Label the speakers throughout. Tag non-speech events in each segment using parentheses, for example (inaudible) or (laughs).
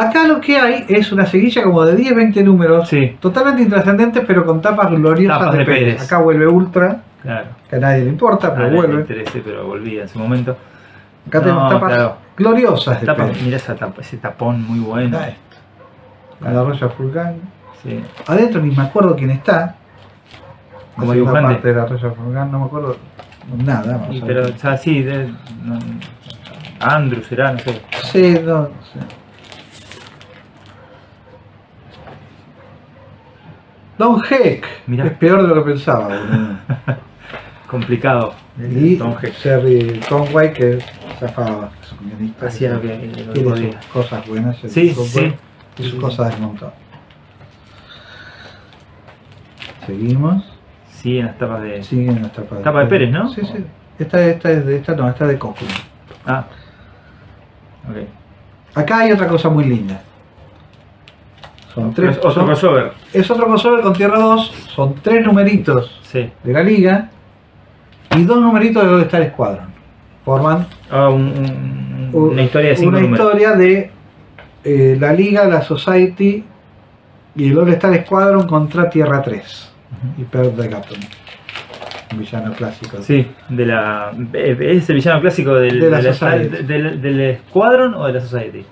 Speaker 1: Acá lo que hay es una seguilla como de 10-20 números,
Speaker 2: Sí.
Speaker 1: totalmente intrascendentes, pero con tapas gloriosas
Speaker 2: Tapas
Speaker 1: de,
Speaker 2: de
Speaker 1: Pérez.
Speaker 2: Pérez.
Speaker 1: Acá vuelve Ultra,
Speaker 2: Claro.
Speaker 1: que a nadie le importa, pero
Speaker 2: me
Speaker 1: vuelve.
Speaker 2: pero volví en su momento.
Speaker 1: Acá tenemos tapas
Speaker 2: claro.
Speaker 1: gloriosas de
Speaker 2: Tapa,
Speaker 1: Pérez.
Speaker 2: esa tapa, ese tapón muy bueno.
Speaker 1: La Royal Fulgan.
Speaker 2: Sí.
Speaker 1: Adentro ni me acuerdo quién está.
Speaker 2: Como dibujante.
Speaker 1: parte de la Royal Fulgan, no me acuerdo nada. a
Speaker 2: pero, o sea, sí, de, no, Andrew será, no sé.
Speaker 1: Sí, no, sí. Don Heck.
Speaker 2: Mirá.
Speaker 1: Es peor de lo que pensaba. (laughs)
Speaker 2: Complicado.
Speaker 1: Y
Speaker 2: Tom Heck.
Speaker 1: Jerry Conway, que zafaba, su guionista.
Speaker 2: Hacía lo que, lo que podía.
Speaker 1: sus cosas buenas. Jerry
Speaker 2: Sí,
Speaker 1: Conway,
Speaker 2: sí.
Speaker 1: Y sus cosas desmontadas. Seguimos.
Speaker 2: Sí, en las tapas de.
Speaker 1: Siguen las tapas
Speaker 2: Tapa de Pérez, ¿no?
Speaker 1: Sí, sí. Esta, esta es de esta, no, esta es de Coco.
Speaker 2: Ah. Ok.
Speaker 1: Acá hay otra cosa muy linda. Son tres.
Speaker 2: Es otro crossover.
Speaker 1: es otro crossover con Tierra 2. Son tres numeritos
Speaker 2: Sí.
Speaker 1: de la liga y dos numeritos de All Star Squadron. Forman
Speaker 2: Ah, un- un- una historia de cinco
Speaker 1: una
Speaker 2: números.
Speaker 1: historia de eh, la liga, la Society y el All Star Squadron contra Tierra 3 y Pearl Dragon. Un villano clásico.
Speaker 2: Sí, de la. eh, ¿Es el villano clásico del,
Speaker 1: De la
Speaker 2: de
Speaker 1: Society.
Speaker 2: del, del, del Squadron o de la Society?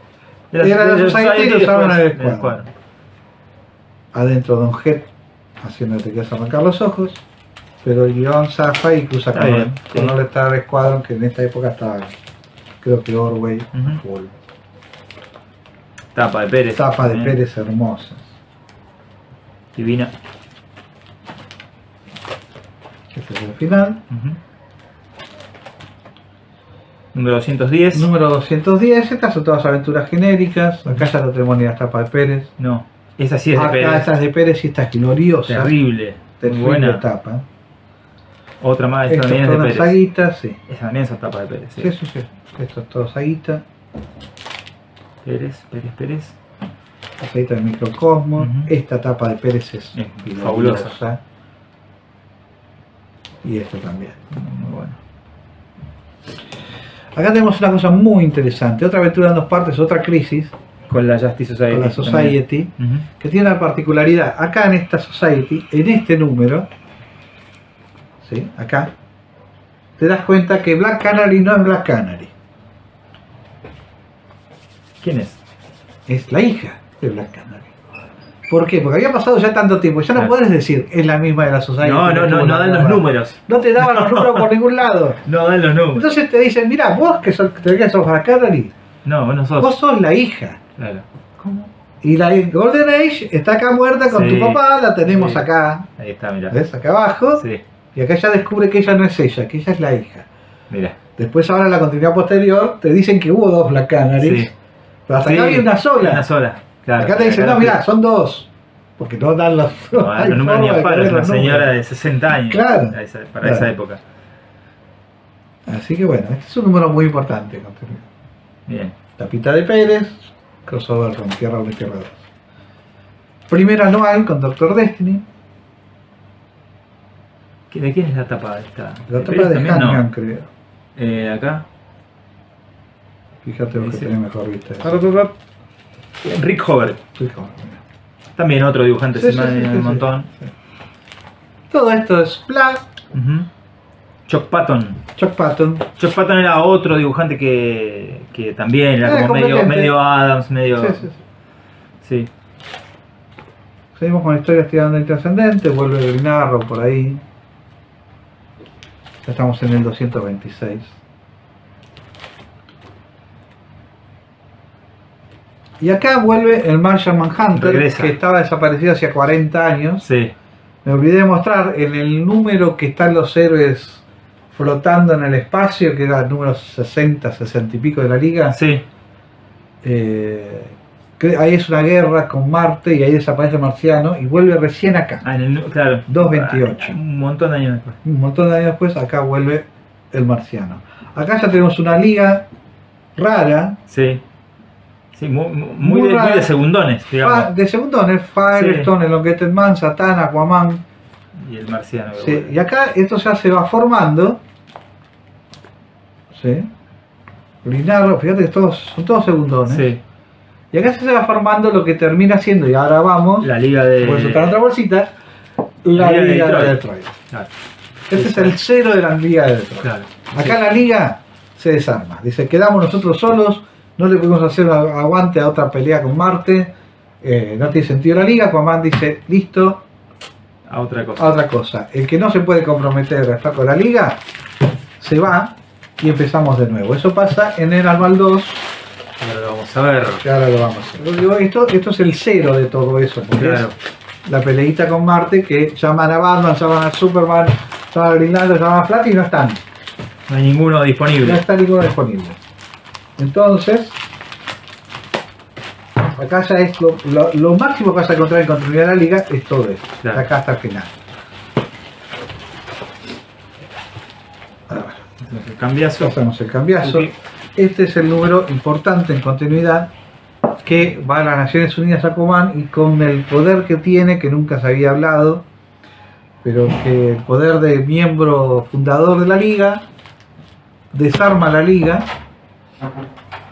Speaker 2: De
Speaker 1: Era la
Speaker 2: de
Speaker 1: Society y
Speaker 2: después
Speaker 1: usaban el Squadron. Adentro Don Head haciéndote que arrancar los ojos. Pero el guion zafa y cruza con,
Speaker 2: bien,
Speaker 1: con
Speaker 2: sí.
Speaker 1: All Star Squadron que en esta época estaba creo que Orway full.
Speaker 2: Tapa de Pérez.
Speaker 1: Tapa de. Pérez hermosas.
Speaker 2: Divina.
Speaker 1: Este es el final.
Speaker 2: Número 210.
Speaker 1: Número 210, estas son todas aventuras genéricas. Acá ya no tenemos ni la tapa de Pérez.
Speaker 2: No, esa sí es de Pérez.
Speaker 1: esta es de Pérez y esta es gloriosa.
Speaker 2: Terrible.
Speaker 1: Terrible
Speaker 2: buena.
Speaker 1: tapa.
Speaker 2: Otra más, esta también
Speaker 1: es
Speaker 2: de Pérez.
Speaker 1: saguita, sí.
Speaker 2: Esa también es tapa de Pérez. Sí.
Speaker 1: Sí, sí, sí. Esto es todo saguita.
Speaker 2: Pérez, Pérez, Pérez.
Speaker 1: La saguita del microcosmos. Esta tapa de Pérez es
Speaker 2: Es fabulosa.
Speaker 1: Y esto también.
Speaker 2: Muy bueno.
Speaker 1: Acá tenemos una cosa muy interesante. Otra aventura en dos partes, otra crisis.
Speaker 2: Con la Justice Society.
Speaker 1: Con la Society. que tiene una particularidad. Acá en esta Society, en este número, ¿sí? acá, te das cuenta que Black Canary no es Black Canary,
Speaker 2: ¿Quién es?
Speaker 1: es la hija de Black Canary. ¿Por qué? Porque había pasado ya tanto tiempo, ya no
Speaker 2: Claro.
Speaker 1: puedes decir es la misma de la Society.
Speaker 2: No, no, no, no dan
Speaker 1: la
Speaker 2: los
Speaker 1: guerra".
Speaker 2: números.
Speaker 1: No te daban los números por ningún lado.
Speaker 2: No dan los números.
Speaker 1: Entonces te dicen, mira, vos que sos, que sos Black Canary,
Speaker 2: No, vos no sos.
Speaker 1: vos sos la hija.
Speaker 2: Claro.
Speaker 1: Y la Golden Age está acá muerta con
Speaker 2: Sí.
Speaker 1: tu papá, la tenemos
Speaker 2: Sí.
Speaker 1: acá,
Speaker 2: Ahí está, mira.
Speaker 1: ¿ves? Acá abajo.
Speaker 2: Sí,
Speaker 1: Y acá ya descubre que ella no es ella, que ella es la hija.
Speaker 2: mira.
Speaker 1: Después ahora en la continuidad posterior te dicen que hubo dos Black Canaries,
Speaker 2: Sí.
Speaker 1: pero hasta acá había una sola.
Speaker 2: Una sola. Claro.
Speaker 1: acá te dicen, no, mira, son dos. Porque no dan los,
Speaker 2: No, (laughs)
Speaker 1: hay
Speaker 2: los números ni a
Speaker 1: ver
Speaker 2: es una
Speaker 1: números.
Speaker 2: señora de 60 años.
Speaker 1: Claro.
Speaker 2: esa- para
Speaker 1: Claro.
Speaker 2: esa época.
Speaker 1: Así que bueno, este es un número muy importante.
Speaker 2: Bien.
Speaker 1: Tapita de Pérez, crossover con Tierra 1 y Tierra 2. Primer anual con Doctor Destiny,
Speaker 2: ¿Qué- ¿De quién es la tapa esta?
Speaker 1: la
Speaker 2: ¿De
Speaker 1: tapa de
Speaker 2: también?
Speaker 1: Hannigan
Speaker 2: No.
Speaker 1: creo.
Speaker 2: Eh, acá.
Speaker 1: Fíjate vos que tenés mejor vista.
Speaker 2: Rick Hover. También otro dibujante,
Speaker 1: Sí,
Speaker 2: se
Speaker 1: sí,
Speaker 2: me
Speaker 1: sí, sí,
Speaker 2: un montón.
Speaker 1: Todo esto es Black,
Speaker 2: Ujú. Chuck Patton.
Speaker 1: Chuck Patton.
Speaker 2: Chuck Patton era otro dibujante que, que también era
Speaker 1: Era
Speaker 2: como medio, medio Adams, medio.
Speaker 1: Sí, sí, sí.
Speaker 2: Sí.
Speaker 1: Seguimos con historias tirando intrascendente, vuelve Green Arrow por ahí. Ya estamos en el 226. Y acá vuelve el Martian Manhunter,
Speaker 2: Regresa.
Speaker 1: que estaba desaparecido hace 40 años.
Speaker 2: Sí.
Speaker 1: Me olvidé de mostrar en el número que están los héroes flotando en el espacio, que era el número 60, 60 y pico de la liga.
Speaker 2: Sí.
Speaker 1: Eh, ahí es una guerra con Marte y ahí desaparece el marciano y vuelve recién acá.
Speaker 2: Ah, en el, claro.
Speaker 1: 2.28.
Speaker 2: Un montón de años después.
Speaker 1: Un montón de años después, acá vuelve el marciano. Acá ya tenemos una liga rara,
Speaker 2: Sí. Sí, muy, muy,
Speaker 1: Muy
Speaker 2: de, muy
Speaker 1: rara.
Speaker 2: de segundones, digamos.
Speaker 1: de segundones, Firestone, el Elongated Man, Satán, Aquaman.
Speaker 2: Y el marciano.
Speaker 1: sí. Y acá esto ya se va formando. ¿Sí? Arrow, fíjate que todos, son todos segundones.
Speaker 2: Sí.
Speaker 1: Y acá se va formando lo que termina siendo, y ahora vamos,
Speaker 2: La liga de.
Speaker 1: otra bolsita, la
Speaker 2: Liga de
Speaker 1: Liga de
Speaker 2: Detroit.
Speaker 1: Detroit.
Speaker 2: Claro,
Speaker 1: Este es el cero de la Liga de Detroit.
Speaker 2: claro.
Speaker 1: Acá la liga se desarma. Dice, quedamos nosotros solos, no le podemos hacer aguante a otra pelea con Marte, eh, no tiene sentido la liga. Aquaman dice, listo,
Speaker 2: A otra
Speaker 1: a
Speaker 2: cosa.
Speaker 1: otra cosa. El que no se puede comprometer a estar con la liga, se va y empezamos de nuevo. Eso pasa en el Anual 2,
Speaker 2: Ahora lo vamos a ver.
Speaker 1: ahora lo vamos a. Digo, Esto, esto es el cero de todo eso, porque
Speaker 2: Claro.
Speaker 1: es la peleita con Marte que llaman a Batman, llaman a Superman, llaman a Green Lantern, llaman a Flash y no están.
Speaker 2: No hay ninguno
Speaker 1: no
Speaker 2: disponible.
Speaker 1: está ninguno disponible. Entonces, acá ya es lo, lo- lo máximo que vas a encontrar en continuidad de la liga es todo esto,
Speaker 2: Claro.
Speaker 1: acá hasta el final. A ver,
Speaker 2: El cambiazo.
Speaker 1: el cambiazo. Este es el número importante en continuidad que va a las Naciones Unidas a Aquaman y con el poder que tiene, que nunca se había hablado, pero que el poder de miembro fundador de la liga desarma la liga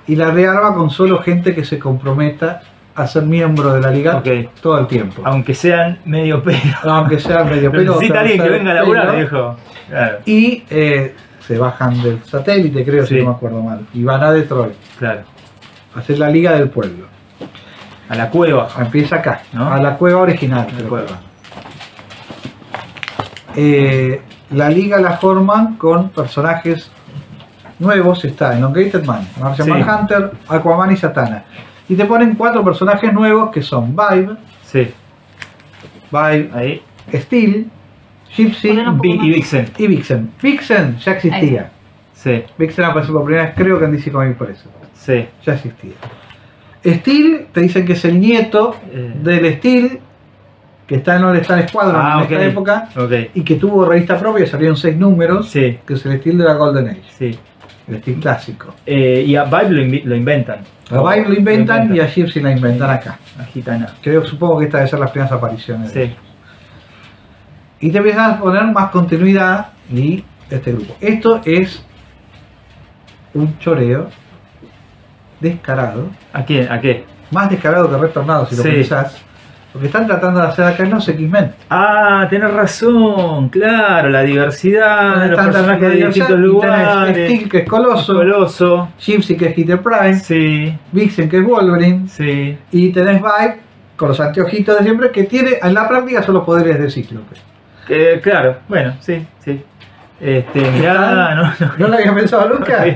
Speaker 1: y la rearma con solo gente que se comprometa a ser miembro de la liga todo el tiempo.
Speaker 2: Aunque sean medio pelo.
Speaker 1: Aunque sea medio pelota, (laughs)
Speaker 2: necesita alguien que venga a laburar,
Speaker 1: pelo.
Speaker 2: viejo. Claro,
Speaker 1: Y eh, se bajan del satélite, creo, si no me acuerdo mal. Y van a Detroit,
Speaker 2: claro.
Speaker 1: a hacer la liga del pueblo.
Speaker 2: A la cueva.
Speaker 1: Empieza acá,
Speaker 2: ¿No?
Speaker 1: a la cueva original.
Speaker 2: La cueva.
Speaker 1: Eh, la liga la forman con personajes nuevos. Está Elongated Man, Martian
Speaker 2: Sí.
Speaker 1: Manhunter, Aquaman y Satana. Y te ponen cuatro personajes nuevos que son Vibe,
Speaker 2: Sí.
Speaker 1: Vibe,
Speaker 2: Ahí.
Speaker 1: Steel, Gypsy
Speaker 2: y Vixen.
Speaker 1: y Vixen. Vixen ya existía.
Speaker 2: Sí.
Speaker 1: Vixen apareció por primera vez, creo que en DC Comics por eso.
Speaker 2: Sí.
Speaker 1: Ya existía. Steel, te dicen que es el nieto
Speaker 2: Eh.
Speaker 1: del Steel, que está en All Star Squadron
Speaker 2: Ah,
Speaker 1: en
Speaker 2: ok.
Speaker 1: esta época,
Speaker 2: Ok.
Speaker 1: y que tuvo revista propia, salieron seis números,
Speaker 2: Sí.
Speaker 1: que es el Steel de la Golden Age,
Speaker 2: Sí.
Speaker 1: el Steel clásico.
Speaker 2: Eh, y a Vibe lo, inventan.
Speaker 1: A Vibe lo inventan y a Gypsy la inventan acá.
Speaker 2: A Gitana.
Speaker 1: Creo, supongo que esta debe ser las primeras apariciones. de
Speaker 2: Sí.
Speaker 1: Y te empiezan a poner más continuidad y este grupo. Esto es un choreo descarado,
Speaker 2: ¿A quién? ¿A qué?
Speaker 1: más descarado que Retornado si lo pensás. Lo que están tratando de hacer acá es los X-Men.
Speaker 2: Ah, tenés razón, claro, la diversidad, los personajes de distintos lugares.
Speaker 1: Steel que es Coloso,
Speaker 2: Coloso.
Speaker 1: Gypsy que es Peter Prime,
Speaker 2: Sí,
Speaker 1: Vixen que es Wolverine,
Speaker 2: sí.
Speaker 1: y tenés Vibe con los anteojitos de siempre que tiene en la práctica son los poderes de Cíclope.
Speaker 2: Eh, claro, bueno, sí, sí. Este, mirá, no, no,
Speaker 1: ¿No lo había pensado (laughs) nunca?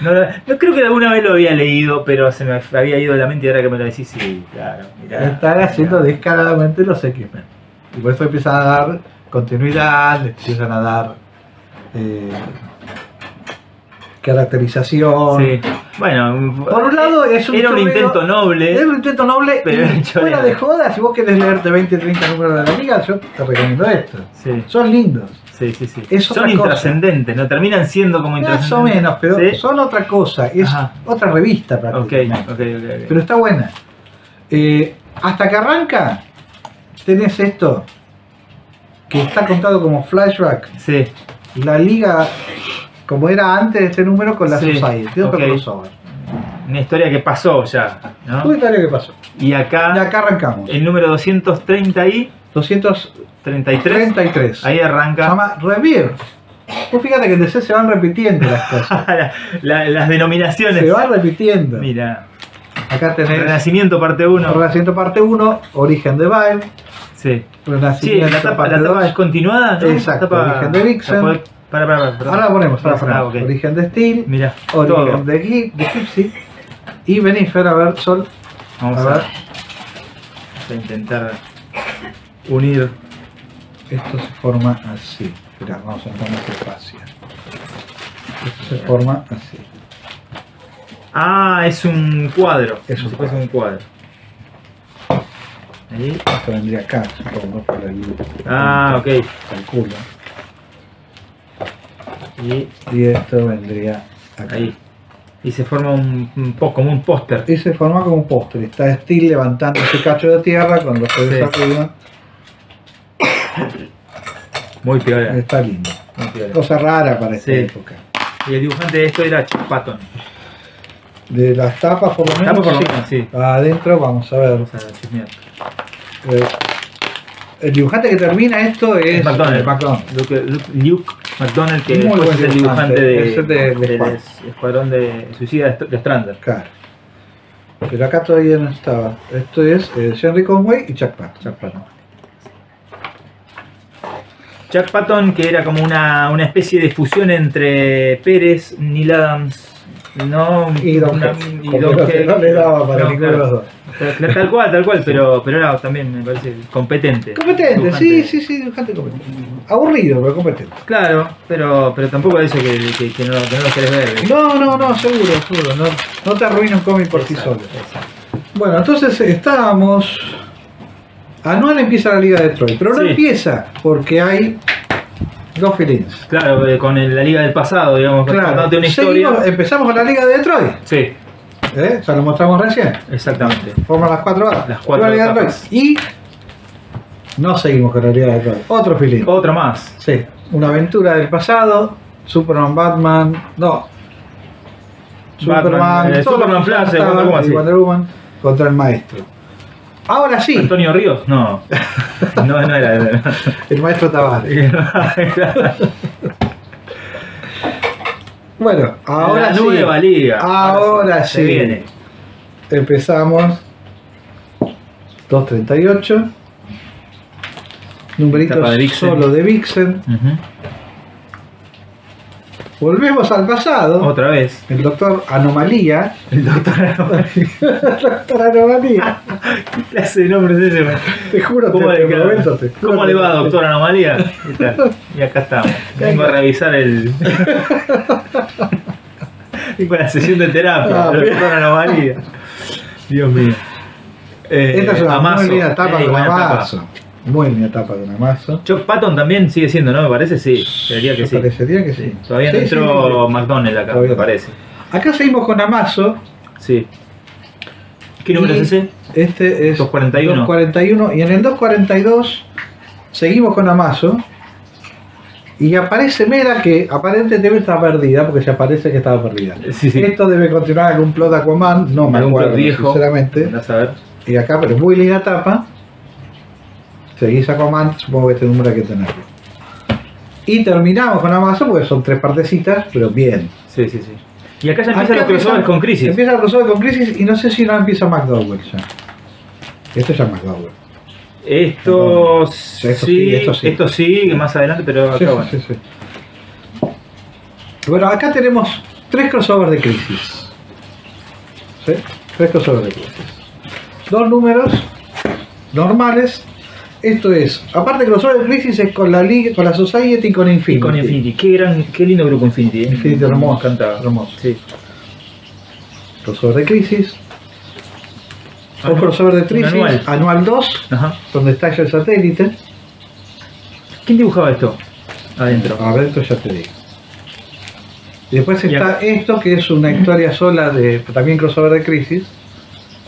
Speaker 2: no, no creo que alguna vez lo había leído, pero se me había ido de la mente y ahora que me lo decís, sí, claro.
Speaker 1: Están haciendo descaradamente los X-Men. Y por eso empiezan a dar continuidad, les empiezan a dar eh, caracterización.
Speaker 2: Sí. Bueno,
Speaker 1: Por un lado, es un
Speaker 2: era un intento noble.
Speaker 1: Es un intento noble
Speaker 2: Pero
Speaker 1: y fuera de joda, si vos querés leerte 20, 30 números de la liga, yo te recomiendo esto.
Speaker 2: Sí,
Speaker 1: Son lindos,
Speaker 2: sí, sí. sí.
Speaker 1: Es
Speaker 2: Son intrascendentes, ¿no? Terminan siendo como
Speaker 1: más
Speaker 2: intrascendentes.
Speaker 1: o menos, pero
Speaker 2: Sí.
Speaker 1: son otra cosa, es
Speaker 2: Ajá.
Speaker 1: otra revista prácticamente. Pero está buena. Eh, hasta que arranca, tenés esto, que está contado como flashback.
Speaker 2: Sí,
Speaker 1: La liga, como era antes de este número, con la
Speaker 2: Sí,
Speaker 1: Society, otro
Speaker 2: ok.
Speaker 1: crossover.
Speaker 2: una historia que pasó ya,
Speaker 1: Una
Speaker 2: ¿no?
Speaker 1: historia que pasó.
Speaker 2: Y acá,
Speaker 1: Y acá arrancamos.
Speaker 2: el número 230 y
Speaker 1: 233.
Speaker 2: 33, ahí
Speaker 1: Se
Speaker 2: arranca
Speaker 1: llama Rebirth. Vos fíjate que en DC se van repitiendo las cosas. (laughs)
Speaker 2: la- la- las denominaciones.
Speaker 1: se van repitiendo.
Speaker 2: Mira,
Speaker 1: Acá tenés
Speaker 2: Renacimiento parte 1.
Speaker 1: Renacimiento parte 1, Origen de Vibe,
Speaker 2: Sí. Sí,
Speaker 1: Renacimiento
Speaker 2: la tapa,
Speaker 1: parte
Speaker 2: la tapa
Speaker 1: 2,
Speaker 2: es continuada, ¿no?
Speaker 1: Exacto, origen de Vixen.
Speaker 2: Para, para, para.
Speaker 1: Ahora la ponemos, ahora la
Speaker 2: Ah.
Speaker 1: Origen de Steel,
Speaker 2: Mira,
Speaker 1: Origen
Speaker 2: todo.
Speaker 1: de, Gi- de Gypsy y Benifer, a ver, Sol,
Speaker 2: Vamos
Speaker 1: a
Speaker 2: intentar unir.
Speaker 1: Esto se forma así. Mirá, vamos a entrar más despacio. Esto se forma así.
Speaker 2: Ah, es un cuadro.
Speaker 1: Es un
Speaker 2: fuese un cuadro. Ahí.
Speaker 1: Esto vendría acá, supongo, el
Speaker 2: Ah, ok.
Speaker 1: calculo.
Speaker 2: Y
Speaker 1: Y esto vendría acá.
Speaker 2: ahí. Y se forma un, un como un póster.
Speaker 1: Y se forma como un póster. Está Steel levantando ese cacho de tierra dedos
Speaker 2: Sí.
Speaker 1: arriba.
Speaker 2: Muy piola.
Speaker 1: Está lindo.
Speaker 2: Muy piola.
Speaker 1: Cosa rara para esta
Speaker 2: Sí.
Speaker 1: época.
Speaker 2: Y el dibujante de esto era Chuck Patton.
Speaker 1: De las tapas por lo menos.
Speaker 2: Tapa por lo
Speaker 1: sí.
Speaker 2: menos, sí.
Speaker 1: Adentro vamos a ver.
Speaker 2: Vamos a chismear.
Speaker 1: Eh, el dibujante que termina esto es
Speaker 2: Es McDonald.
Speaker 1: McDonald.
Speaker 2: Luke, Luke- Luke McDonald, que
Speaker 1: Muy
Speaker 2: después es el dibujante de,
Speaker 1: de- del Escuadrón.
Speaker 2: es- escuadrón de Suicida de Strander.
Speaker 1: Claro. Pero acá todavía no estaba. Esto es eh, Henry Conway y Chuck Patton.
Speaker 2: Chuck Patton. Chuck Patton, que era como una, una especie de fusión entre Pérez, Neil Adams, no,
Speaker 1: Y Don
Speaker 2: una- y Don
Speaker 1: no,
Speaker 2: Heck.
Speaker 1: no le daba para
Speaker 2: No,
Speaker 1: ninguno de los dos.
Speaker 2: Tal, cual, tal cual, (laughs) pero, pero era también, me parece, competente.
Speaker 1: Competente,
Speaker 2: Dibujante.
Speaker 1: sí, sí, sí, dibujante competente. Aburrido, pero competente.
Speaker 2: Claro, pero, pero tampoco eso que, que, que no, que no lo querés ver.
Speaker 1: No, no, no, seguro, seguro. No, no te arruina un cómic por sí solo. Bueno, entonces estábamos. Anual empieza la Liga de Troy, pero no
Speaker 2: Sí.
Speaker 1: empieza porque hay dos feelings.
Speaker 2: Claro, eh, con el- la liga del pasado, digamos,
Speaker 1: Claro,
Speaker 2: contándote una
Speaker 1: seguimos-
Speaker 2: historia.
Speaker 1: empezamos con la Liga de Detroit,
Speaker 2: Sí,
Speaker 1: ¿eh? ya lo mostramos recién.
Speaker 2: exactamente.
Speaker 1: Forman las cuatro horas.
Speaker 2: Las cuatro
Speaker 1: La Liga de
Speaker 2: etapas.
Speaker 1: Detroit. Y no seguimos con la Liga de Detroit. Otro feeling.
Speaker 2: Otra más.
Speaker 1: Sí, una aventura del pasado, Superman, Batman, no.
Speaker 2: Batman,
Speaker 1: Superman,
Speaker 2: eh, Superman Flash, Wonder Woman,
Speaker 1: y
Speaker 2: sí.
Speaker 1: Wonder Woman contra el maestro. Ahora sí,
Speaker 2: ¿Antonio Ríos? No. No, no era. era-
Speaker 1: el maestro Tavares. (laughs) Bueno, ahora
Speaker 2: la
Speaker 1: sí.
Speaker 2: nueva liga.
Speaker 1: Ahora
Speaker 2: se
Speaker 1: sí.
Speaker 2: viene.
Speaker 1: Empezamos 238. Numerito
Speaker 2: Etapa de Vixen.
Speaker 1: solo de Vixen.
Speaker 2: Ujú.
Speaker 1: Volvemos al pasado.
Speaker 2: Otra vez.
Speaker 1: El doctor Anomalía.
Speaker 2: El doctor. (laughs)
Speaker 1: el doctor Anomalía.
Speaker 2: ¿Qué clase de nombre es ese?
Speaker 1: Te juro,
Speaker 2: ¿Cómo,
Speaker 1: te,
Speaker 2: le,
Speaker 1: te te
Speaker 2: ¿Cómo le va, doctor Anomalía? Y acá estamos. Vengo a revisar el. (laughs) Vengo a la sesión de terapia.
Speaker 1: Ah,
Speaker 2: el doctor Anomalía. Dios mío. Eh,
Speaker 1: Esta es una
Speaker 2: Amazo.
Speaker 1: muy linda tapa
Speaker 2: Eh,
Speaker 1: de un
Speaker 2: buena tapa.
Speaker 1: amazo. Muy linda tapa de un amazo.
Speaker 2: Chuck Patton también sigue siendo, ¿no? Me parece, sí. Creería que sí.
Speaker 1: parecería que sí.
Speaker 2: Todavía no
Speaker 1: Sí,
Speaker 2: entró
Speaker 1: sí.
Speaker 2: McDonald acá,
Speaker 1: Todavía
Speaker 2: me parece.
Speaker 1: Acá seguimos con Amazo.
Speaker 2: Sí. ¿Qué número es ese?
Speaker 1: Este es
Speaker 2: 241.
Speaker 1: 241. Y en el 242 seguimos con Amazo. Y aparece Mera que aparentemente está perdida, porque se aparece que estaba perdida.
Speaker 2: Sí, sí.
Speaker 1: Esto debe continuar algún plot Aquaman, no me
Speaker 2: Algún
Speaker 1: acuerdo,
Speaker 2: viejo.
Speaker 1: sinceramente.
Speaker 2: Andás a ver.
Speaker 1: Y acá, pero es muy linda tapa. Seguís Aquaman, supongo que este número hay que tenerlo. Y terminamos con Amazon, porque son tres partecitas, pero bien.
Speaker 2: Sí, sí, sí. Y acá ya empiezan
Speaker 1: Acá
Speaker 2: los crossovers con Crisis.
Speaker 1: Empieza el crossover con Crisis y no sé si no empieza McDowell ya. Esto ya es McDowell.
Speaker 2: Esto,
Speaker 1: Esto
Speaker 2: sí,
Speaker 1: sí, esto sí.
Speaker 2: esto sí, más adelante, pero acá
Speaker 1: Sí,
Speaker 2: bueno.
Speaker 1: sí, acá tenemos tres crossovers de Crisis. ¿Sí? Tres crossovers de Crisis. Dos números normales. Esto es, aparte de crossover de Crisis es con la Liga, con la Society y con Infinity.
Speaker 2: Y con Infinity. Qué gran, qué lindo grupo Infinity. ¿eh?
Speaker 1: Infinity hermoso,
Speaker 2: Me encantaba.
Speaker 1: hermoso.
Speaker 2: Sí.
Speaker 1: Crossover de Crisis. Un
Speaker 2: Anu-
Speaker 1: crossover de
Speaker 2: un
Speaker 1: Crisis,
Speaker 2: anual.
Speaker 1: anual 2,
Speaker 2: Ajá.
Speaker 1: donde estalla el satélite.
Speaker 2: ¿Quién dibujaba esto? Adentro.
Speaker 1: A ver, esto ya te digo. Y después está esto, que es una (clears throat) historia sola de también crossover de Crisis,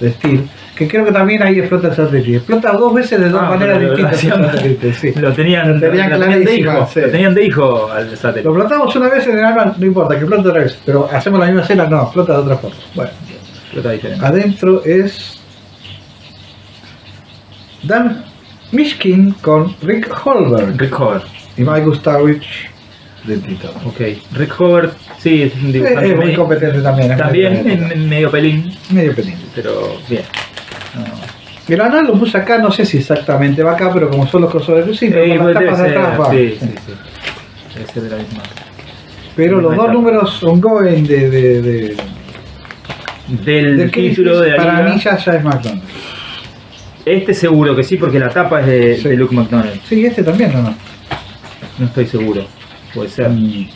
Speaker 1: de Steel, que creo que también ahí explota el satélite. Explota dos veces de dos
Speaker 2: Ah,
Speaker 1: maneras
Speaker 2: lo
Speaker 1: distintas satélite, sí.
Speaker 2: Lo tenían,
Speaker 1: Lo tenían
Speaker 2: de hijo.
Speaker 1: sí.
Speaker 2: Lo tenían de hijo al satélite.
Speaker 1: Lo explotamos una vez en el anual, no importa, que explota otra vez, pero hacemos la misma escena, no, explota de otra forma. Bueno,
Speaker 2: Explota diferente.
Speaker 1: adentro es Dan Mishkin con Rick Holberg
Speaker 2: Rick Howard.
Speaker 1: y Mike Gustavich
Speaker 2: Ok. Rick Howard, sí, es un dibujante.
Speaker 1: es muy competente también. es
Speaker 2: También en- medio pelín,
Speaker 1: medio pendiente.
Speaker 2: pero bien. No.
Speaker 1: El anal lo puse acá, no sé si exactamente va acá, pero como son los crossovers, sí, pero
Speaker 2: Eh,
Speaker 1: con las
Speaker 2: debe
Speaker 1: tapas de
Speaker 2: ser,
Speaker 1: atrás va.
Speaker 2: sí, sí, sí. Debe ser de la misma.
Speaker 1: Pero los dos números ongoing de, de, de,
Speaker 2: Del
Speaker 1: de
Speaker 2: título de la
Speaker 1: para mí ya, ya es McDonald's.
Speaker 2: Este seguro que sí, porque la tapa es de,
Speaker 1: Sí.
Speaker 2: de Luke McDonald.
Speaker 1: Sí, este también o no.
Speaker 2: No estoy seguro. Puede ser.
Speaker 1: Mm,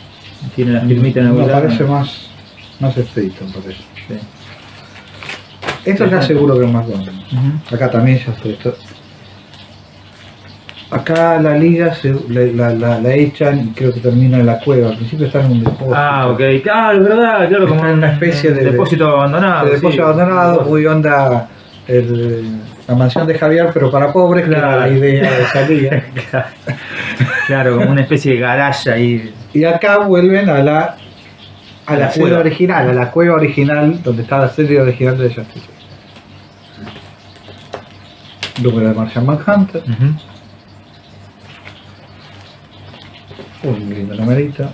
Speaker 2: Tiene las firmitas en algún
Speaker 1: parece más, más escrito, me parece.
Speaker 2: Sí.
Speaker 1: Esto ya seguro que es McDonald's.
Speaker 2: Ujú.
Speaker 1: Acá también ya estoy. esto- Acá la liga se, la, la, la- la echan y creo que termina en la cueva. Al principio está en un depósito.
Speaker 2: Ah, ok. Claro, es verdad, claro, como
Speaker 1: Está en una especie de-
Speaker 2: depósito abandonado.
Speaker 1: de depósito
Speaker 2: sí.
Speaker 1: abandonado, muy onda el- la mansión de Javier, pero para pobres,
Speaker 2: Claro.
Speaker 1: la idea de salida. (laughs)
Speaker 2: Claro, como una especie de garage ahí.
Speaker 1: y acá vuelven a la a la
Speaker 2: cueva.
Speaker 1: original, a la cueva original, donde está la serie original, de Justice. Número de Martian Manhunter,
Speaker 2: Ujú.
Speaker 1: un lindo numerito.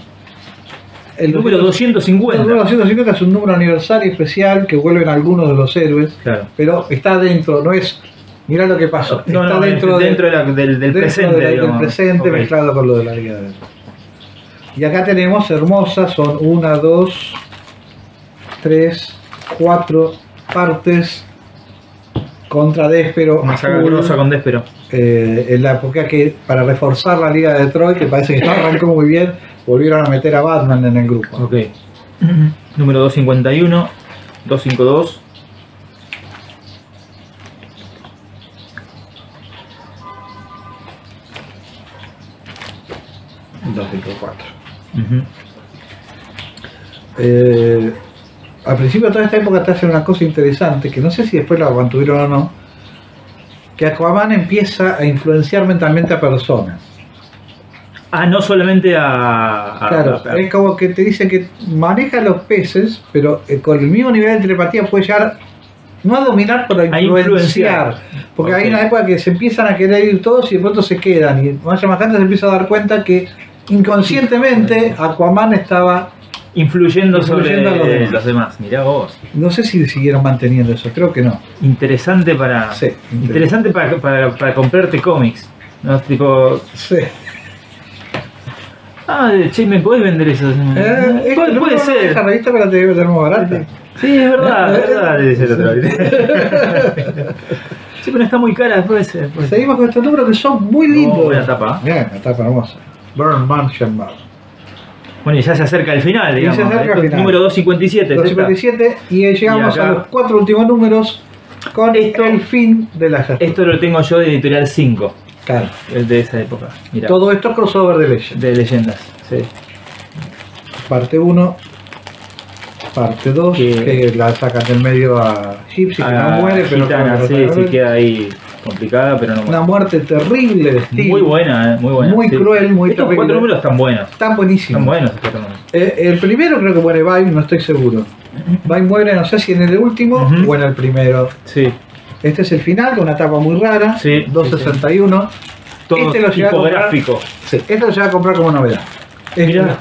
Speaker 2: El número
Speaker 1: El
Speaker 2: 250.
Speaker 1: número 250 es un número aniversario especial que vuelven algunos de los héroes,
Speaker 2: Claro.
Speaker 1: pero está dentro, no es. Mirá lo que pasó.
Speaker 2: No,
Speaker 1: está
Speaker 2: no,
Speaker 1: dentro, de-
Speaker 2: dentro de la- del, del
Speaker 1: dentro
Speaker 2: presente.
Speaker 1: de la- del presente mezclado con lo de la Liga de Y acá tenemos hermosas, son una, dos, tres, cuatro partes contra Déspero.
Speaker 2: Saga
Speaker 1: full,
Speaker 2: grosa con Déspero.
Speaker 1: Eh, en la época que para reforzar la Liga de Detroit, que parece que no arrancó muy bien, volvieron a meter a Batman en el grupo.
Speaker 2: Ok. Número 251, 252.
Speaker 1: Dos, cinco, cuatro.
Speaker 2: Ujú.
Speaker 1: Eh, al principio de toda esta época te hacen una cosa interesante, que no sé si después la mantuvieron o no, que Aquaman empieza a influenciar mentalmente a personas.
Speaker 2: Ah, no solamente a. a-
Speaker 1: Claro,
Speaker 2: a-
Speaker 1: es como que te dicen que maneja los peces, pero eh, con el mismo nivel de telepatía puede llegar no a dominar, pero a
Speaker 2: A
Speaker 1: influenciar.
Speaker 2: influenciar.
Speaker 1: Porque hay una época que se empiezan a querer ir todos y de pronto se quedan. Y más más se empieza a dar cuenta que inconscientemente Aquaman estaba.
Speaker 2: Influyendo,
Speaker 1: Influyendo los
Speaker 2: sobre
Speaker 1: demás.
Speaker 2: los demás. Mirá vos.
Speaker 1: No sé si siguieron manteniendo eso, creo que no.
Speaker 2: Interesante para.
Speaker 1: Sí,
Speaker 2: interesante para, para, para comprarte cómics. ¿no? Tipo.
Speaker 1: Sí.
Speaker 2: Ah, che, ¿me podés vender eso?
Speaker 1: Eh,
Speaker 2: puede
Speaker 1: no,
Speaker 2: ser.
Speaker 1: Esa revista tenemos tenemos barata.
Speaker 2: Sí, es verdad, es (laughs) verdad, dice el otro. (laughs) Sí, pero está muy cara, puede ser. puede.
Speaker 1: Seguimos con estos números que son muy lindos.
Speaker 2: No, buena tapa.
Speaker 1: Bien, la tapa hermosa. Burn Mansion Bar.
Speaker 2: Bueno, y ya se acerca el final,
Speaker 1: Y
Speaker 2: digamos.
Speaker 1: se acerca el
Speaker 2: es
Speaker 1: final.
Speaker 2: Número 257. ¿es esta?
Speaker 1: 257 y llegamos
Speaker 2: Y acá-
Speaker 1: a los cuatro últimos números con
Speaker 2: Esto-
Speaker 1: el fin de la Justice.
Speaker 2: Esto lo tengo yo de Editorial 5,
Speaker 1: Claro.
Speaker 2: el de esa época. Mira,
Speaker 1: Todo esto crossover de Legend.
Speaker 2: de leyendas. Sí.
Speaker 1: Parte 1, parte 2,
Speaker 2: Que-
Speaker 1: que la sacan del medio a Gypsy, que no muere, pero
Speaker 2: Gitana, sí, queda ahí complicada, pero no muere.
Speaker 1: una muerte terrible de Steve.
Speaker 2: Muy buena, eh, muy buena.
Speaker 1: Muy
Speaker 2: sí.
Speaker 1: cruel, muy
Speaker 2: Estos
Speaker 1: terrible.
Speaker 2: cuatro números están buenos.
Speaker 1: Están buenísimos.
Speaker 2: Están buenos estos cuatro números.
Speaker 1: Eh, el primero creo que muere Vine, no estoy seguro. Vine muere, no sé si en el último
Speaker 2: Ujú.
Speaker 1: o en el primero.
Speaker 2: Sí.
Speaker 1: Este es el final, con una tapa muy rara.
Speaker 2: Sí,
Speaker 1: 261.
Speaker 2: Todo
Speaker 1: Este lo llegué a comprar.
Speaker 2: tipográfico.
Speaker 1: Sí, este lo llegué a comprar como novedad. Este-
Speaker 2: Mirá.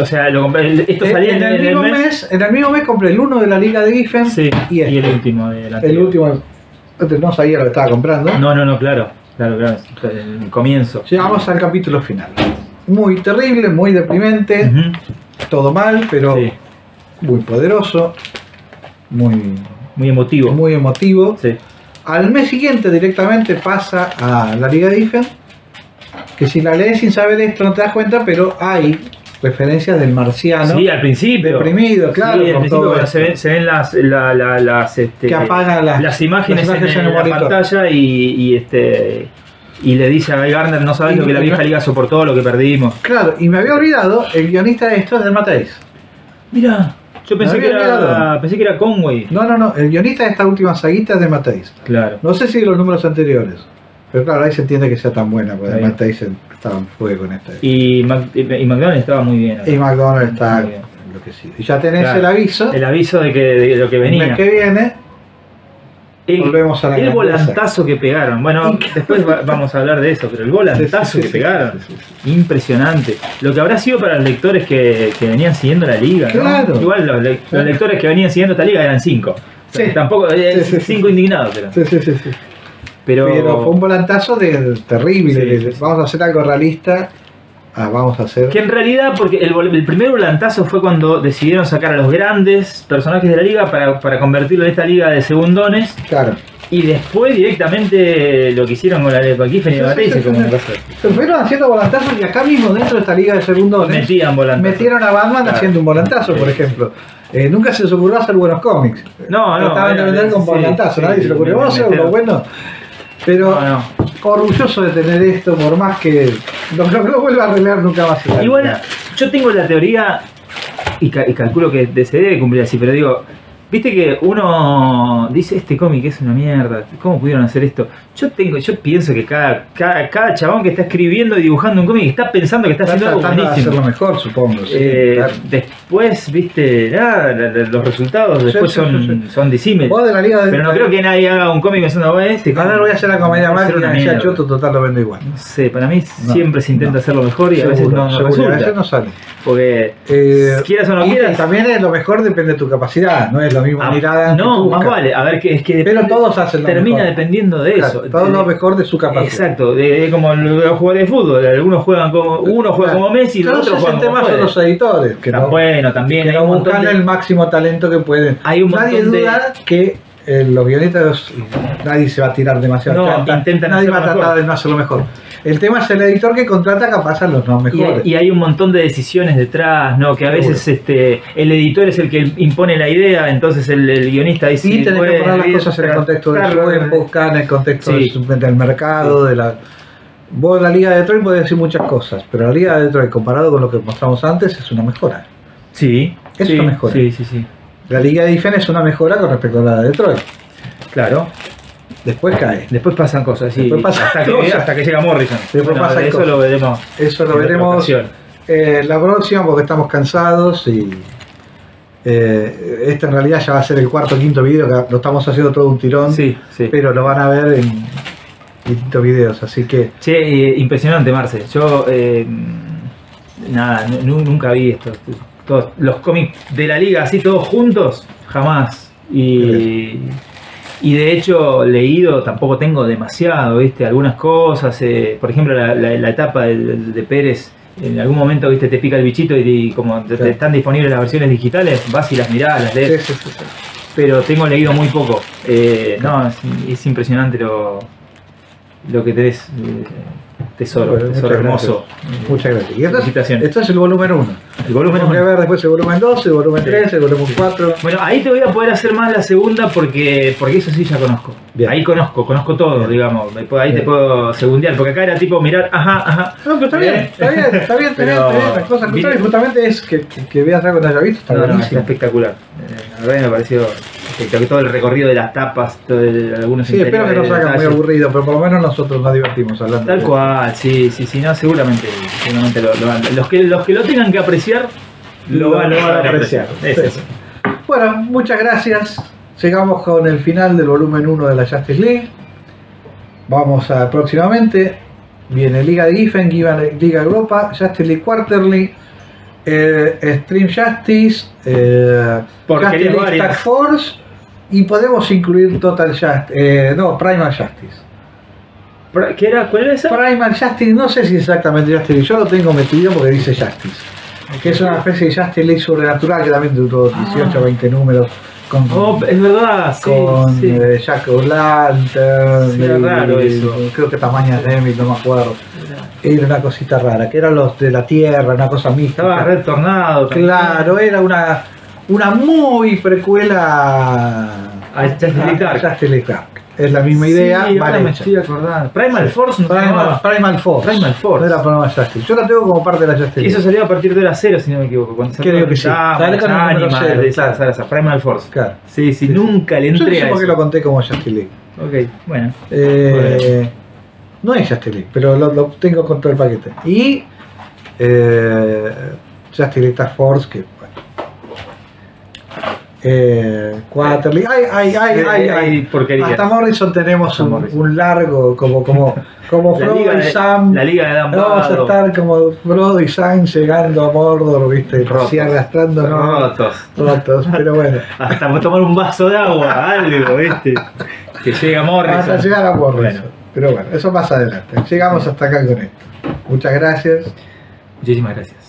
Speaker 2: O sea, lo compré, el- esto salía
Speaker 1: en, el mismo mes, en el mismo mes compré el uno de la Liga de Giffen
Speaker 2: Sí,
Speaker 1: y este.
Speaker 2: el último de la
Speaker 1: el último. No sabía lo que estaba comprando.
Speaker 2: No, no, no, claro. Claro, claro. El comienzo.
Speaker 1: Llegamos al capítulo final. Muy terrible, muy deprimente, todo mal, pero
Speaker 2: Sí,
Speaker 1: muy poderoso, muy,
Speaker 2: muy emotivo.
Speaker 1: muy emotivo.
Speaker 2: Sí.
Speaker 1: Al mes siguiente directamente pasa a la Liga de Giffen, que si la lees sin saber esto no te das cuenta, pero hay referencias del marciano
Speaker 2: Sí, al principio.
Speaker 1: deprimido, claro,
Speaker 2: Sí, al principio se ven, se ven las, la- la- las, este,
Speaker 1: que apaga las,
Speaker 2: las imágenes,
Speaker 1: las imágenes
Speaker 2: en,
Speaker 1: en
Speaker 2: la
Speaker 1: monitor.
Speaker 2: pantalla y, y, este y le dice a Guy Garner, no sabes
Speaker 1: Y-
Speaker 2: lo que la vieja liga soportó, lo que perdimos.
Speaker 1: Claro, y me había olvidado, el guionista de esto es de Mateis.
Speaker 2: Mira, yo pensé que, era, pensé que era Conway.
Speaker 1: No, no, no, el guionista de esta última saguita es de Mateis.
Speaker 2: Claro.
Speaker 1: No sé si de los números anteriores, pero claro, ahí se entiende que sea tan buena, porque
Speaker 2: Ahí.
Speaker 1: Mateis estaba en fuego en esta.
Speaker 2: Y, Mac- y McDonald estaba muy bien.
Speaker 1: Y McDonald's está enloquecido. Y ya tenés
Speaker 2: Claro.
Speaker 1: el aviso,
Speaker 2: El aviso de, que, de lo que
Speaker 1: el
Speaker 2: venía.
Speaker 1: mes que viene,
Speaker 2: El,
Speaker 1: volvemos a la
Speaker 2: el volantazo que pegaron. Bueno, (laughs) después va- vamos a hablar de eso, pero el volantazo
Speaker 1: Sí, sí,
Speaker 2: que
Speaker 1: sí,
Speaker 2: pegaron. Impresionante. Lo que habrá sido para los lectores que, que venían siguiendo la liga. ¿no?
Speaker 1: Claro.
Speaker 2: Igual los, lectores que venían siguiendo esta liga eran cinco. O sea,
Speaker 1: Sí.
Speaker 2: Tampoco, eh, cinco indignados.
Speaker 1: Sí, sí, sí, sí.
Speaker 2: Pero,
Speaker 1: Pero fue un volantazo de, terrible.
Speaker 2: Sí,
Speaker 1: de-. Vamos a hacer algo realista. Ah, vamos a hacer.
Speaker 2: que en realidad, porque el, el primer volantazo fue cuando decidieron sacar a los grandes personajes de la liga para, para convertirlo en esta liga de segundones.
Speaker 1: Claro.
Speaker 2: Y después directamente lo que hicieron con la de Paquifen y Batey se
Speaker 1: fueron haciendo volantazos y acá mismo dentro de esta liga de segundones
Speaker 2: metían volantazos.
Speaker 1: metieron a Batman
Speaker 2: Claro.
Speaker 1: haciendo un volantazo, por ejemplo. Eh, nunca se les ocurrió hacer buenos cómics.
Speaker 2: No, no,
Speaker 1: Trataban de vender con
Speaker 2: sí,
Speaker 1: nadie se le ocurrió.
Speaker 2: me-
Speaker 1: Vamos a hacer uno bueno. Pero orgulloso de tener esto, por más que no, no lo vuelva a arreglar nunca más.
Speaker 2: Igual,
Speaker 1: vida.
Speaker 2: yo tengo la teoría, y, ca- y calculo que se debe cumplir así, pero digo, Viste que uno dice este cómic es una mierda, ¿cómo pudieron hacer esto? Yo tengo, yo pienso que cada, cada, cada chabón que está escribiendo y dibujando un cómic está pensando que está
Speaker 1: Está
Speaker 2: haciendo algo
Speaker 1: tratando de
Speaker 2: buenísimo.
Speaker 1: hacerlo mejor, supongo. sí,
Speaker 2: Eh,
Speaker 1: claro.
Speaker 2: Después, viste, nada, la- los resultados
Speaker 1: Sí,
Speaker 2: después
Speaker 1: sí,
Speaker 2: son,
Speaker 1: sí, sí.
Speaker 2: son disímiles.
Speaker 1: Vos de la Liga de
Speaker 2: Pero no creo que nadie haga un cómic pensando, "Bueno, este
Speaker 1: Ahora voy a hacer la comedia
Speaker 2: va a ser
Speaker 1: mágica
Speaker 2: una
Speaker 1: y decía
Speaker 2: mierda".
Speaker 1: Choto, total lo vendo igual.
Speaker 2: No sé, para mí
Speaker 1: No,
Speaker 2: siempre se intenta
Speaker 1: no.
Speaker 2: hacerlo mejor y a veces
Speaker 1: Seguro,
Speaker 2: no,
Speaker 1: seguro,
Speaker 2: resulta.
Speaker 1: A veces no sale.
Speaker 2: Porque
Speaker 1: Eh,
Speaker 2: quieras o no quieras.
Speaker 1: también es lo mejor depende de tu capacidad, no es lo mismo
Speaker 2: Ah,
Speaker 1: mirada. que
Speaker 2: no, más vale. A ver, que es que
Speaker 1: Pero todos hacen lo
Speaker 2: termina
Speaker 1: mejor.
Speaker 2: dependiendo de
Speaker 1: Claro,
Speaker 2: eso.
Speaker 1: todo
Speaker 2: De-
Speaker 1: lo mejor de su capacidad.
Speaker 2: Exacto, de, de como los jugadores de fútbol. Algunos juegan como, uno juega como Messi y los
Speaker 1: Entonces,
Speaker 2: otros juegan
Speaker 1: el tema
Speaker 2: como
Speaker 1: son
Speaker 2: puede.
Speaker 1: los editores, que
Speaker 2: Está
Speaker 1: no,
Speaker 2: bueno, también
Speaker 1: que
Speaker 2: hay
Speaker 1: no
Speaker 2: un montón
Speaker 1: buscan
Speaker 2: de-
Speaker 1: el máximo talento que pueden.
Speaker 2: Hay un
Speaker 1: nadie
Speaker 2: de-
Speaker 1: duda que eh, los guionistas, nadie se va a tirar demasiado
Speaker 2: No, intentan
Speaker 1: nadie va a tratar
Speaker 2: mejor.
Speaker 1: de no hacerlo mejor. El tema es el editor que contrata capaz a los no
Speaker 2: Y hay,
Speaker 1: mejores.
Speaker 2: y hay un montón de decisiones detrás, ¿no? Que a
Speaker 1: Seguro.
Speaker 2: veces este el editor es el que impone la idea, entonces el, el guionista dice.
Speaker 1: Y tenés que
Speaker 2: "Bueno,
Speaker 1: poner las cosas en el contexto del buscar en el contexto
Speaker 2: Sí.
Speaker 1: del- del mercado, de la. Vos la Liga de Detroit podés decir muchas cosas, pero la Liga de Detroit comparado con lo que mostramos antes es una mejora.
Speaker 2: Sí,
Speaker 1: Es
Speaker 2: sí,
Speaker 1: una mejora.
Speaker 2: Sí, sí, sí.
Speaker 1: La Liga de Difen es una mejora con respecto a la de Detroit.
Speaker 2: Claro.
Speaker 1: Después cae.
Speaker 2: Después pasan cosas, sí.
Speaker 1: Después pasan
Speaker 2: hasta,
Speaker 1: cosas.
Speaker 2: Que, hasta que llega Morrison.
Speaker 1: Después pasan
Speaker 2: eso
Speaker 1: cosas.
Speaker 2: lo veremos.
Speaker 1: Eso lo veremos eh, la próxima porque estamos cansados y eh, este en realidad ya va a ser el cuarto o quinto video que lo estamos haciendo todo un tirón,
Speaker 2: Sí, sí.
Speaker 1: pero lo van a ver en distintos videos, así que
Speaker 2: Che, eh, impresionante, Marce. Yo, eh, nada, nu- nunca vi esto. Todos los cómics de la liga así todos juntos, jamás. Y, y de hecho, leído tampoco tengo demasiado, ¿viste? Algunas cosas, eh, por ejemplo, la, la- la etapa de, de Pérez. En algún momento, viste, te pica el bichito y, y como te- están disponibles las versiones digitales, vas y las mirás, las lees.
Speaker 1: sí, sí, sí, sí.
Speaker 2: pero tengo leído muy poco. Eh, no, es, es impresionante lo, lo que tenés. eh, tesoro,
Speaker 1: Bueno,
Speaker 2: tesoro
Speaker 1: muchas
Speaker 2: hermoso.
Speaker 1: Muchas gracias. Y esto esto es el volumen 1.
Speaker 2: El volumen
Speaker 1: que
Speaker 2: uno.
Speaker 1: ver después el volumen 2, el volumen
Speaker 2: Sí.
Speaker 1: 3, el volumen 4.
Speaker 2: Bueno, ahí te voy a poder hacer más la segunda porque porque eso sí ya conozco.
Speaker 1: Bien.
Speaker 2: Ahí conozco, conozco todo,
Speaker 1: Bien.
Speaker 2: digamos. Ahí
Speaker 1: Bien.
Speaker 2: te puedo segundear, porque acá era tipo mirar, ajá, ajá.
Speaker 1: No, pero está bien, está bien, está bien, bien. Las cosas justamente es que, que, que veas algo que no haya visto, está
Speaker 2: No, no, está
Speaker 1: buenísimo.
Speaker 2: espectacular. Eh, la verdad me pareció Todo el recorrido de las tapas, todo el- algunos
Speaker 1: Sí, espero que no salga muy aburrido, pero por lo menos nosotros nos divertimos hablando.
Speaker 2: Tal cual, sí, sí, sí, no, seguramente, seguramente lo, lo van- los que los que lo tengan que apreciar lo, van, lo van a apreciar. Es eso.
Speaker 1: Bueno, muchas gracias. Llegamos con el final del volumen 1 de la Justice League. Vamos a próximamente. Viene Liga de Giffen, Liga Europa, Justice League Quarterly, eh, Stream Justice, eh, Justice League. Task Force y podemos incluir Total Justice, eh, no, Primal Justice.
Speaker 2: ¿Qué era? ¿Cuál era esa?
Speaker 1: Primal Justice, no sé si exactamente Justice yo lo tengo metido porque dice Justice. Que es una especie de Justice League sobrenatural que también duró 18 o 20 números con,
Speaker 2: Oh, es verdad, sí,
Speaker 1: con
Speaker 2: sí.
Speaker 1: eh, Jack O'Lantern,
Speaker 2: Sí, raro eso.
Speaker 1: creo que Tamaña Demi, no me acuerdo. Era una cosita rara, que eran los de la Tierra, una cosa mística.
Speaker 2: Estaba Red Tornado. también.
Speaker 1: Claro, era una, una muy precuela
Speaker 2: A Justice Dark.
Speaker 1: Justice League Dark. Es la misma idea,
Speaker 2: sí, ahora me estoy acordando. Primal Force no
Speaker 1: Primal. Primal Force.
Speaker 2: Primal Force.
Speaker 1: No era Primal Justice. Yo la tengo como parte de la Justice
Speaker 2: eso salió a partir de la cero, si no me equivoco. Cuando
Speaker 1: Creo que sí. Sale con el claro.
Speaker 2: Primal Force.
Speaker 1: Claro.
Speaker 2: Sí, sí,
Speaker 1: Sí, sí.
Speaker 2: nunca le
Speaker 1: Yo
Speaker 2: entré
Speaker 1: supongo que
Speaker 2: eso.
Speaker 1: lo conté como Justice League.
Speaker 2: Ok, bueno.
Speaker 1: Eh, no es Justice League, pero lo, lo tengo con todo el paquete. Y eh, Justice League Task Force, que bueno. Eh, Quarterly, ay, ay, ay,
Speaker 2: Sí,
Speaker 1: ay,
Speaker 2: hay
Speaker 1: ay.
Speaker 2: porquería.
Speaker 1: Hasta Morrison tenemos
Speaker 2: Hasta
Speaker 1: un,
Speaker 2: Morrison.
Speaker 1: un largo, como, como, como Frodo y
Speaker 2: de-
Speaker 1: Sam.
Speaker 2: la liga de Dan
Speaker 1: Vamos a estar como Frodo y Sam llegando a Mordor, viste,
Speaker 2: Rotos.
Speaker 1: así arrastrándonos.
Speaker 2: Rotos.
Speaker 1: Rotos, pero bueno.
Speaker 2: Hasta tomar un vaso de agua, algo, ¿viste? Que llega Morrison.
Speaker 1: Hasta llegar a Morrison.
Speaker 2: Bueno.
Speaker 1: Pero bueno, eso más adelante. Llegamos hasta acá con esto. Muchas gracias.
Speaker 2: Muchísimas gracias.